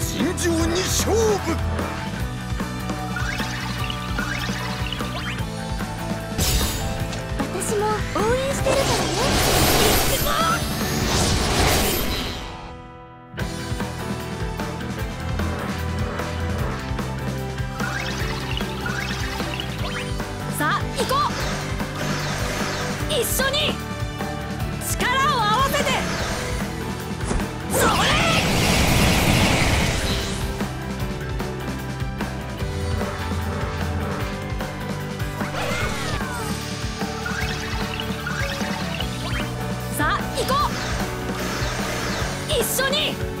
尋常に勝負。緒に力を合わせてそれ!さあ行こう！一緒に